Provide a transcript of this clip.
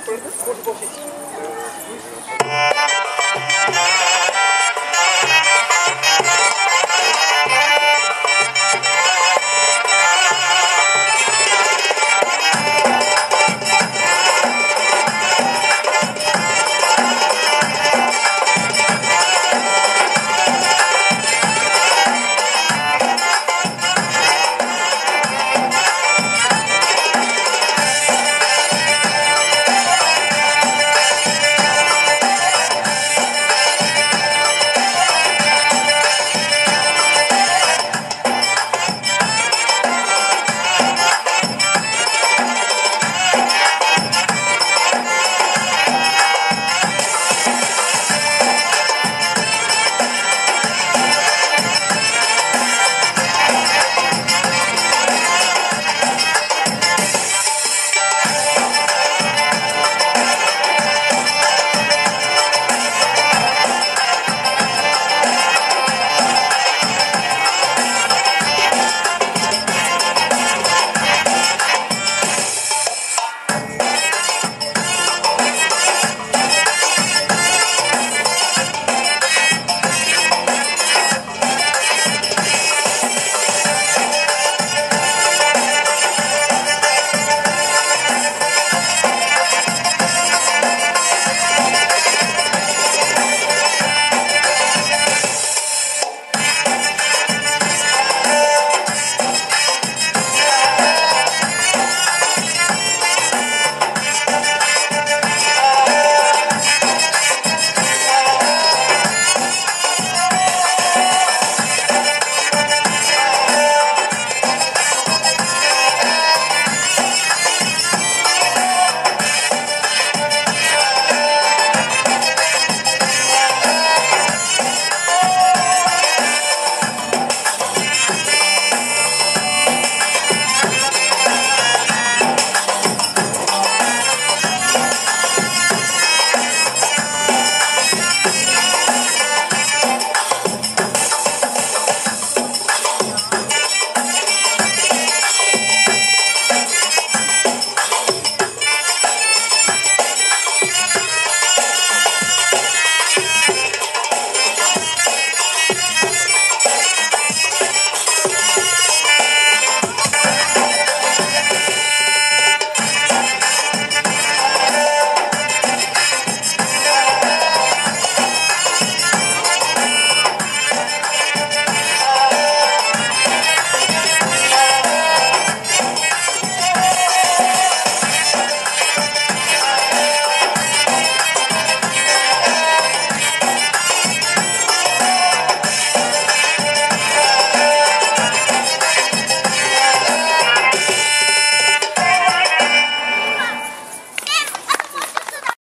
これ、これ、こ。